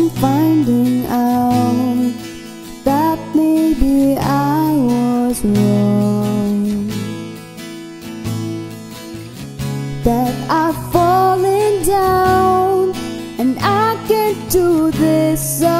I'm finding out that maybe I was wrong. That I've fallen down and I can't do this alone